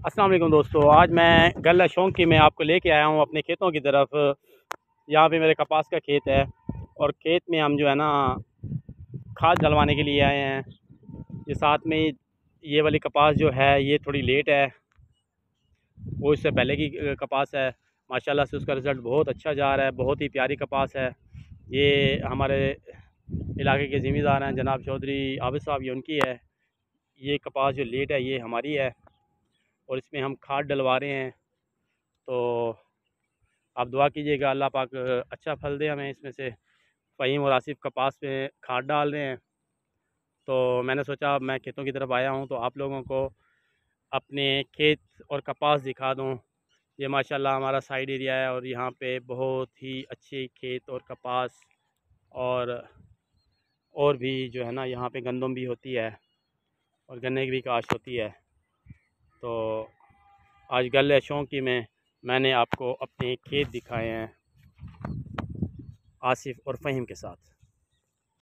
वालेकुम दोस्तों, आज मैं गल शौक मैं आपको लेके आया हूँ अपने खेतों की तरफ़। यहाँ पे मेरे कपास का खेत है और खेत में हम जो है ना खाद डलवाने के लिए आए हैं। ये साथ में ये वाली कपास जो है, ये थोड़ी लेट है। वो इससे पहले की कपास है। माशाल्लाह से उसका रिज़ल्ट बहुत अच्छा जा रहा है, बहुत ही प्यारी कपास है। ये हमारे इलाके के ज़िम्मेदार हैं जनाब चौधरी आबिद साहब, ये उनकी है। ये कपास जो लेट है, ये हमारी है। और इसमें हम खाद डलवा रहे हैं। तो आप दुआ कीजिएगा, अल्लाह पाक अच्छा फल दे हमें इसमें से। फ़हीम और आसिफ कपास पे खाद डाल रहे हैं। तो मैंने सोचा मैं खेतों की तरफ़ आया हूँ तो आप लोगों को अपने खेत और कपास दिखा दूँ। ये माशाल्लाह हमारा साइड एरिया है और यहाँ पे बहुत ही अच्छे खेत और कपास और और भी जो है ना, यहाँ पे गंदम भी होती है और गन्ने की भी काश होती है। तो आज गल शौकी में, मैंने आपको अपने खेत दिखाए हैं आसिफ और फ़हीम के साथ।